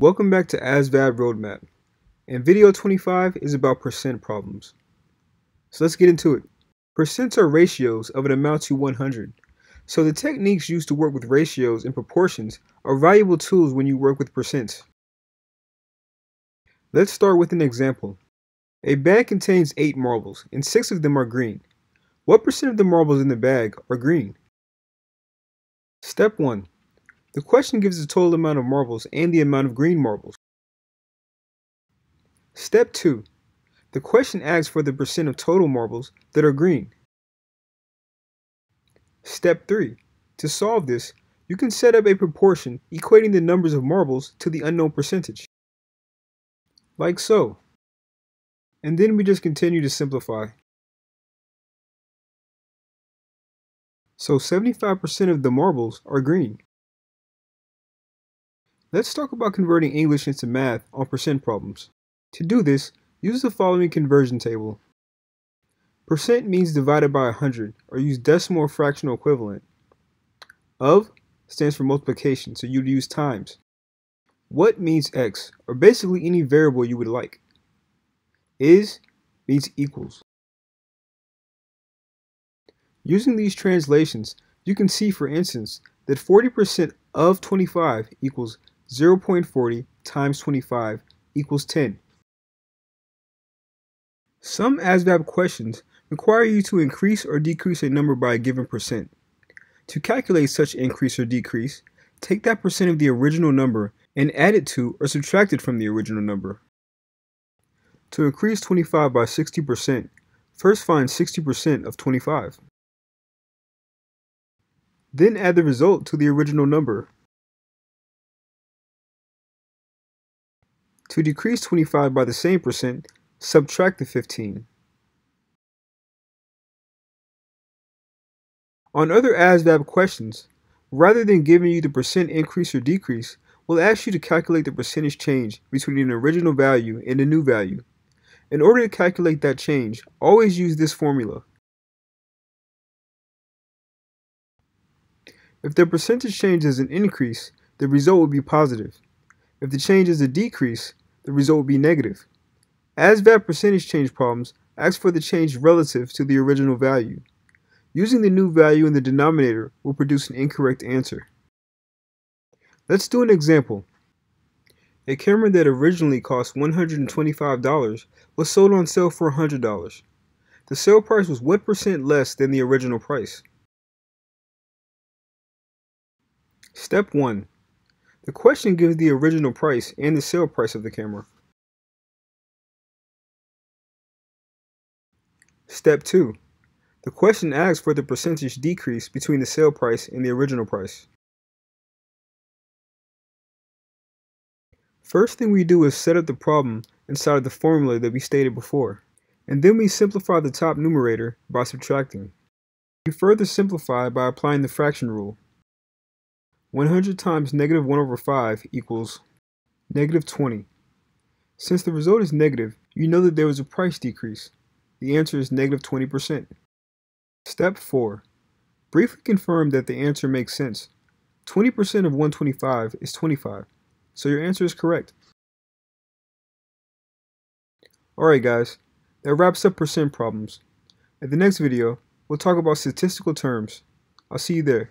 Welcome back to ASVAB Roadmap, and video 25 is about percent problems. So let's get into it. Percents are ratios of an amount to 100. So the techniques used to work with ratios and proportions are valuable tools when you work with percents. Let's start with an example. A bag contains 8 marbles, and 6 of them are green. What percent of the marbles in the bag are green? Step 1. The question gives the total amount of marbles and the amount of green marbles. Step 2. The question asks for the percent of total marbles that are green. Step 3. To solve this, you can set up a proportion equating the numbers of marbles to the unknown percentage. Like so. And then we just continue to simplify. So 75% of the marbles are green. Let's talk about converting English into math on percent problems. To do this, use the following conversion table. Percent means divided by 100, or use decimal or fractional equivalent. Of stands for multiplication, so you'd use times. What means x, or basically any variable you would like. Is means equals. Using these translations, you can see, for instance, that 40% of 25 equals 0.40 times 25 equals 10. Some ASVAB questions require you to increase or decrease a number by a given percent. To calculate such increase or decrease, take that percent of the original number and add it to or subtract it from the original number. To increase 25 by 60%, first find 60% of 25. Then add the result to the original number. To decrease 25 by the same percent, subtract the 15. On other ASVAB questions, rather than giving you the percent increase or decrease, we'll ask you to calculate the percentage change between an original value and a new value. In order to calculate that change, always use this formula. If the percentage change is an increase, the result will be positive. If the change is a decrease, the result will be negative. ASVAB percentage change problems ask for the change relative to the original value. Using the new value in the denominator will produce an incorrect answer. Let's do an example. A camera that originally cost $125 was sold on sale for $100. The sale price was what percent less than the original price? Step 1. The question gives the original price and the sale price of the camera. Step 2. The question asks for the percentage decrease between the sale price and the original price. First thing we do is set up the problem inside of the formula that we stated before, and then we simplify the top numerator by subtracting. We further simplify by applying the fraction rule. 100 times negative 1 over 5 equals negative 20. Since the result is negative, you know that there was a price decrease. The answer is negative 20%. Step 4. Briefly confirm that the answer makes sense. 20% of 125 is 25, so your answer is correct. Alright guys, that wraps up percent problems. In the next video, we'll talk about statistical terms. I'll see you there.